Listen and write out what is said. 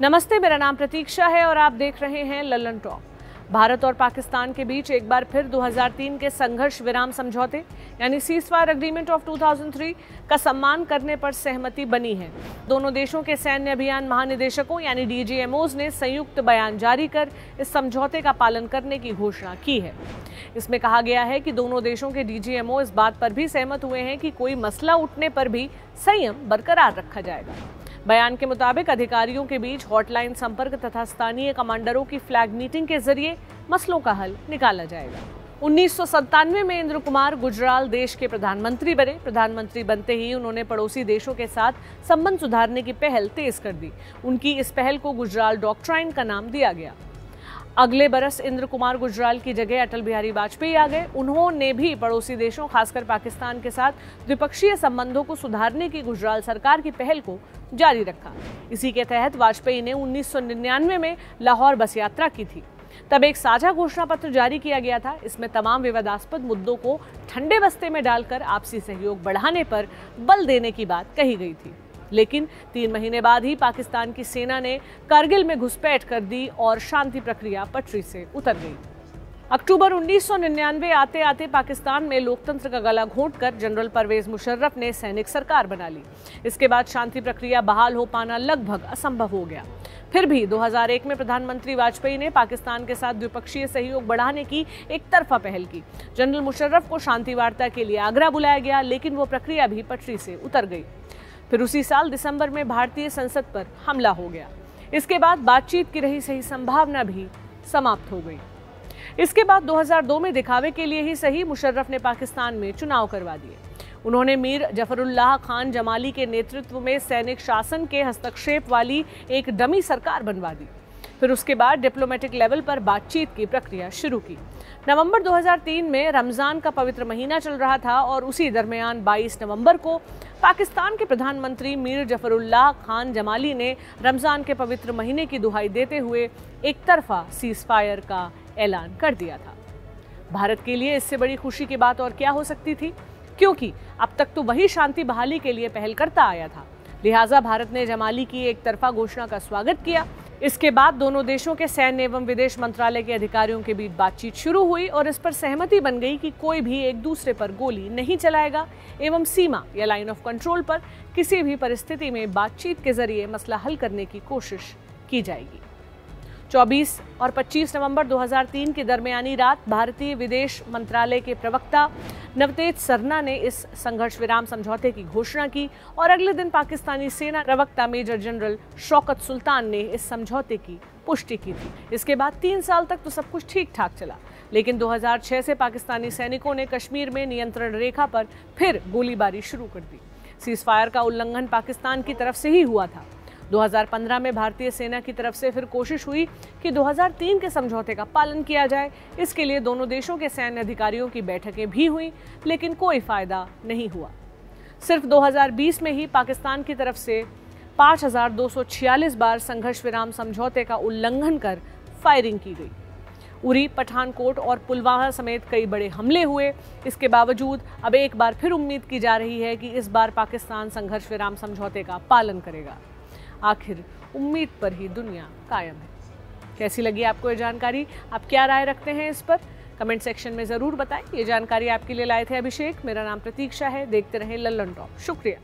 नमस्ते, मेरा नाम प्रतीक्षा है और आप देख रहे हैं लल्लन टॉक। भारत और पाकिस्तान के बीच एक बार फिर 2003 के संघर्ष विराम समझौते, यानी फायर अग्रीमेंट ऑफ़ 2003 का सम्मान करने पर सहमति बनी है। दोनों देशों के सैन्य अभियान महानिदेशकों, यानी डीजीएमओज ने संयुक्त बयान जारी कर इस समझौते का पालन करने की घोषणा की है। इसमें कहा गया है कि दोनों देशों के डीजीएमओ इस बात पर भी सहमत हुए हैं कि कोई मसला उठने पर भी संयम बरकरार रखा जाएगा। बयान के मुताबिक अधिकारियों के बीच हॉटलाइन संपर्क तथा स्थानीय कमांडरों की फ्लैग मीटिंग के ज़रिए मसलों का हल निकाला जाएगा। उन्नीस सौ सतानवे में इंद्र कुमार गुजराल देश के प्रधानमंत्री बने। प्रधानमंत्री बनते ही उन्होंने पड़ोसी देशों के साथ संबंध सुधारने की पहल तेज कर दी। उनकी इस पहल को गुजराल डॉक्ट्राइन का नाम दिया गया। अगले बरस इंद्र कुमार गुजराल की जगह अटल बिहारी वाजपेयी आ गए। उन्होंने भी पड़ोसी देशों, खासकर पाकिस्तान के साथ द्विपक्षीय संबंधों को सुधारने की गुजराल सरकार की पहल को जारी रखा। इसी के तहत वाजपेयी ने 1999 में लाहौर बस यात्रा की थी। तब एक साझा घोषणा पत्र जारी किया गया था। इसमें तमाम विवादास्पद मुद्दों को ठंडे बस्ते में डालकर आपसी सहयोग बढ़ाने पर बल देने की बात कही गई थी। लेकिन तीन महीने बाद ही पाकिस्तान की सेना ने कारगिल में घुसपैठ कर दी और शांति प्रक्रिया पटरी से उतर गई। अक्टूबर 1999 आते आते पाकिस्तान में लोकतंत्र का गला घोंटकर जनरल परवेज मुशर्रफ ने सैनिक सरकार बना ली। इसके बाद शांति प्रक्रिया बहाल हो पाना लगभग असंभव हो गया। फिर भी 2001 में प्रधानमंत्री वाजपेयी ने पाकिस्तान के साथ द्विपक्षीय सहयोग बढ़ाने की एक तरफा पहल की। जनरल मुशर्रफ को शांति वार्ता के लिए आगरा बुलाया गया, लेकिन वो प्रक्रिया भी पटरी से उतर गई। फिर उसी साल दिसंबर में भारतीय संसद पर हमला हो गया। इसके बाद बातचीत की रही सही संभावना भी समाप्त हो गई। इसके बाद 2002 में दिखावे के लिए ही सही मुशर्रफ ने पाकिस्तान में चुनाव करवा दिए। उन्होंने मीर जफरुल्लाह खान जमाली के नेतृत्व में सैनिक शासन के हस्तक्षेप वाली एक डमी सरकार बनवा दी। फिर उसके बाद डिप्लोमेटिक लेवल पर बातचीत की प्रक्रिया शुरू की। नवंबर 2003 में रमज़ान का पवित्र महीना चल रहा था और उसी दरमियान 22 नवंबर को पाकिस्तान के प्रधानमंत्री मीर जफरुल्लाह खान जमाली ने रमज़ान के पवित्र महीने की दुहाई देते हुए एक तरफा सीज फायर का ऐलान कर दिया था। भारत के लिए इससे बड़ी खुशी की बात और क्या हो सकती थी? क्योंकि अब तक तो वही शांति बहाली के लिए पहल करता आया था। लिहाजा भारत ने जमाली की एक तरफा घोषणा का स्वागत किया। इसके बाद दोनों देशों के सैन्य एवं विदेश मंत्रालय के अधिकारियों के बीच बातचीत शुरू हुई और इस पर सहमति बन गई कि कोई भी एक दूसरे पर गोली नहीं चलाएगा एवं सीमा या लाइन ऑफ़ कंट्रोल पर किसी भी परिस्थिति में बातचीत के ज़रिए मसला हल करने की कोशिश की जाएगी। 24 और 25 नवंबर 2003 की दरमियानी रात भारतीय विदेश मंत्रालय के प्रवक्ता नवतेज सरना ने इस संघर्ष विराम समझौते की घोषणा की और अगले दिन पाकिस्तानी सेना प्रवक्ता मेजर जनरल शौकत सुल्तान ने इस समझौते की पुष्टि की थी। इसके बाद तीन साल तक तो सब कुछ ठीक ठाक चला, लेकिन 2006 से पाकिस्तानी सैनिकों ने कश्मीर में नियंत्रण रेखा पर फिर गोलीबारी शुरू कर दी। सीज फायर का उल्लंघन पाकिस्तान की तरफ़ से ही हुआ था। 2015 में भारतीय सेना की तरफ़ से फिर कोशिश हुई कि 2003 के समझौते का पालन किया जाए। इसके लिए दोनों देशों के सैन्य अधिकारियों की बैठकें भी हुई लेकिन कोई फ़ायदा नहीं हुआ। सिर्फ़ 2020 में ही पाकिस्तान की तरफ़ से 5,246 बार संघर्ष विराम समझौते का उल्लंघन कर फायरिंग की गई। उरी पठानकोट और पुलवामा समेत कई बड़े हमले हुए। इसके बावजूद अब एक बार फिर उम्मीद की जा रही है कि इस बार पाकिस्तान संघर्ष विराम समझौते का पालन करेगा। आखिर उम्मीद पर ही दुनिया कायम है। कैसी लगी आपको ये जानकारी? आप क्या राय रखते हैं इस पर? कमेंट सेक्शन में ज़रूर बताएँ। ये जानकारी आपके लिए लाए थे अभिषेक। मेरा नाम प्रतीक्षा है। देखते रहें लल्लन टॉप शुक्रिया।